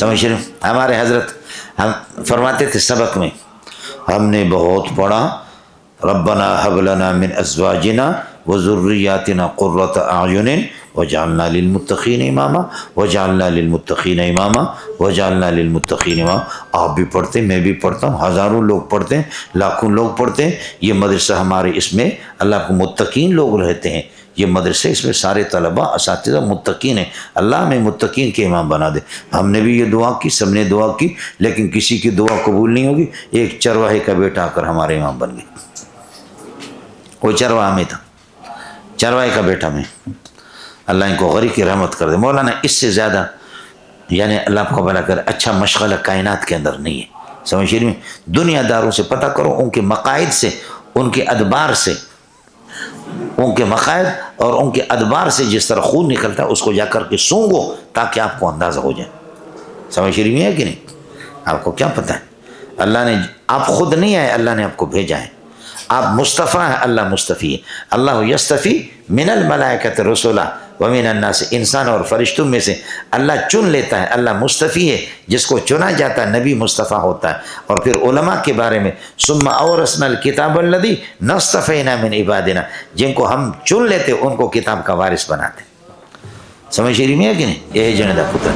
समझ रहे? हमारे हज़रत, हम फरमाते थे सबक में, हमने बहुत पढ़ा रबना हबलना मिन अजवाजिना व ज़ुर्रियातिना क़ुर्रत आयुन व जालना लिलमुत्तकीन इमामा व जालना लिलमुत्तकीन इमामा व जालना लिलमुत्तकीन इमामा आप भी पढ़ते, मैं भी पढ़ता हूँ, हज़ारों लोग पढ़ते हैं, लाखों लोग पढ़ते हैं। ये मदरसा हमारे इसमें अल्लाह को मुत्तकीन लोग रहते हैं। ये मदरसे इसमें सारे तलबा इस मुत्तकीन हैं। अल्लाह में मुत्तकीन के इमाम बना दे। हमने भी ये दुआ की, सबने दुआ की, लेकिन किसी की दुआ कबूल नहीं होगी। एक चरवाहे का बेटा आकर हमारे इमाम बन गए। वो चरवाहा में था। चरवाहे का बेटा मैं। अल्लाह इनको गरी की रहमत कर दे। मौलाना, इससे ज़्यादा, यानी अल्लाह को भला कर अच्छा मशगल कायनात के अंदर नहीं है। समझ रही में दुनियादारों से पता करो, उनके मकायद से, उनके अदबार से। उनके मकायद और उनके अदबार से जिस तरह खून निकलता है, उसको जाकर के सूंगो ताकि आपको अंदाज़ा हो जाए। समझ में है कि नहीं? आपको क्या पता है? अल्लाह ने, आप खुद नहीं आए, अल्लाह ने आपको भेजा है। आप मुस्तफ़ा हैं, अल्लाह मुस्तफ़ी अल्लाह यस्तफ़ी मिनल मलाइकत रसोला वमिन अन्ना से इंसान और फरिश्तों में से अल्लाह चुन लेता है, अल्लाह मुस्तफ़ी है, जिसको चुना जाता है, नबी मुस्तफ़ा होता है। और फिर उलमा के बारे में, सुम्मा और रसनल किताब लदी नस्तफ़ीना मिन इबादिना। जिनको हम चुन लेते, उनको किताब का वारिस बनाते। समझ रही में है कि नहीं? यही जनदा पुत्र।